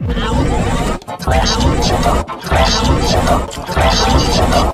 Questions. Questions. Questions.